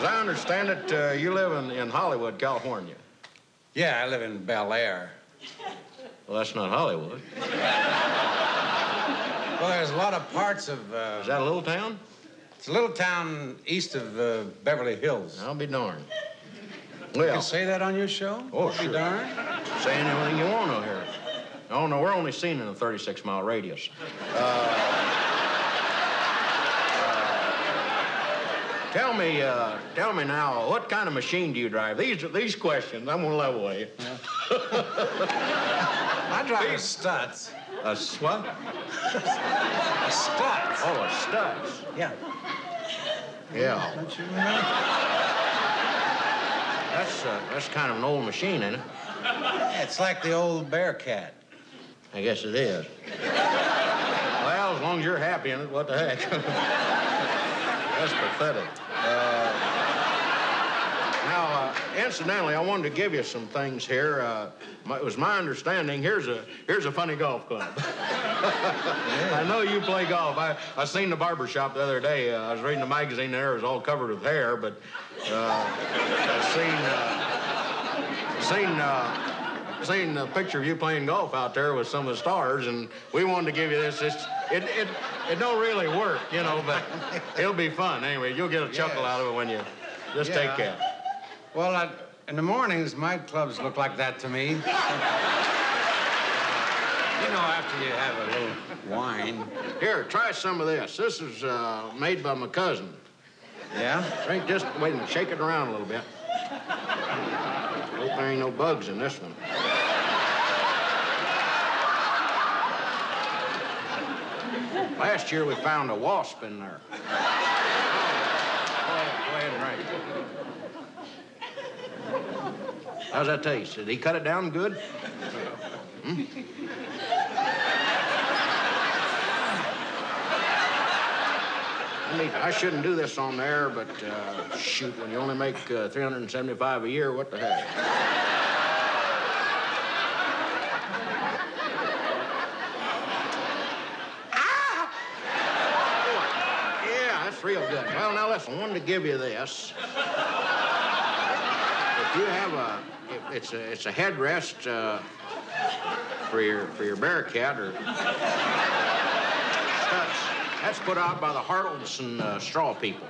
As I understand it, uh, you live in, in Hollywood, California. Yeah, I live in Bel Air. Well, that's not Hollywood. Well, there's a lot of parts of. Uh, Is that a little town? It's a little town east of uh, Beverly Hills. I'll be darned. You Well, can say that on your show? Oh, Be sure. darned. say anything you want to here. Oh, no, we're only seen in a 36 mile radius. Uh, tell me, uh, tell me now, what kind of machine do you drive? These these questions, I'm gonna level with you. I drive a Stutz. A what? A Stutz. Oh, a Stutz. Yeah. Yeah, Don't you remember? that's uh, that's kind of an old machine, ain't it? Yeah, it's like the old Bearcat. I guess it is. well, as long as you're happy in it, what the heck? That's pathetic. Uh, now, uh, incidentally, I wanted to give you some things here. Uh, my, it was my understanding. Here's a here's a funny golf club. I know you play golf. I I seen the barber shop the other day. Uh, I was reading the magazine there. It was all covered with hair, but uh, I seen uh, seen. Seen a picture of you playing golf out there with some of the stars, and we wanted to give you this. It's, it, it, it don't really work, you know, but it'll be fun. Anyway, you'll get a chuckle Yes. out of it when you just take Yeah. care. Well, I, in the mornings, my clubs look like that to me. you know, after you have a little wine. Here, try some of this. This is uh, made by my cousin. Yeah? Drink just, wait a minute, shake it around a little bit. Hope there ain't no bugs in this one. Last year we found a wasp in there. Go ahead, go ahead and. How's that taste? Did he cut it down good? Hmm? I mean, I shouldn't do this on air, but uh, shoot, when you only make uh, 375 a year, what the heck? Ah! Yeah, that's real good. Well, now listen, I wanted to give you this. If you have a, if it's a, it's a headrest uh, for your for your bearcat or that's, that's put out by the Hartleson uh, straw people.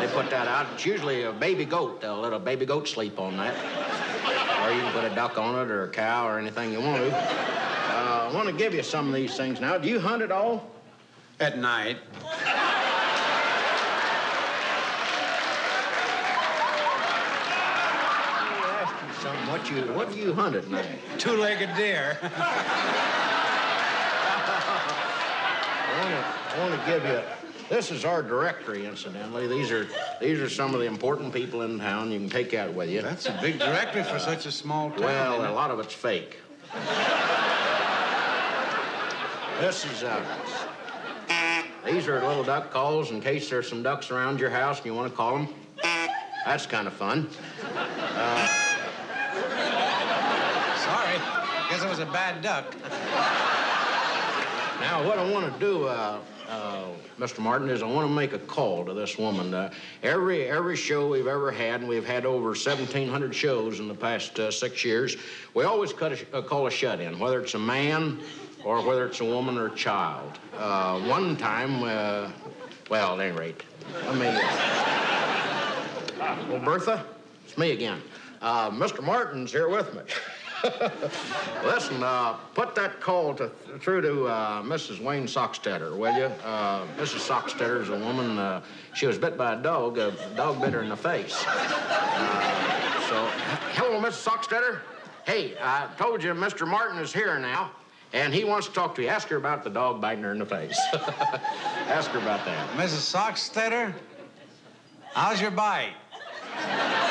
They put that out. It's usually a baby goat. They'll let a baby goat sleep on that. Or you can put a duck on it or a cow or anything you want to. Uh, I want to give you some of these things now. Do you hunt at all? At night. What you what do you hunt at night? Two-legged deer. I want to I want to give you. This is our directory, incidentally. These are these are some of the important people in town. You can take that with you. That's a big directory for such a small town. Well, a lot of it's fake. this is uh. These are little duck calls in case there's some ducks around your house and you want to call them. That's kind of fun. Sorry. Guess it was a bad duck. Now, what I want to do, uh, uh, Mr. Martin, is I want to make a call to this woman. Uh, every every show we've ever had, and we've had over 1,700 shows in the past uh, six years, we always cut a, uh, call a shut-in, whether it's a man or whether it's a woman or a child. Uh, one time, well, at any rate, I mean, well, Bertha, it's me again. Uh, Mr. Martin's here with me. Listen, uh, put that call to, through to uh, Mrs. Wayne Sockstetter, will you? Uh, Mrs. Sockstetter is a woman. Uh, she was bit by a dog. A dog bit her in the face. Uh, so, hello, Mrs. Sockstetter. Hey, I told you Mr. Martin is here now, and he wants to talk to you. Ask her about the dog biting her in the face. Ask her about that. Mrs. Sockstetter, how's your bite?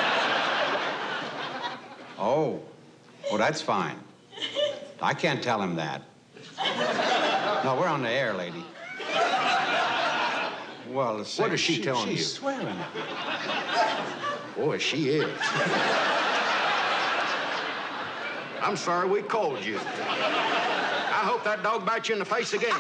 Oh, well, that's fine. I can't tell him that. No, we're on the air, lady. Well, say- What is she telling she's you? swearing at me. Boy, she is. I'm sorry we called you. I hope that dog bites you in the face again.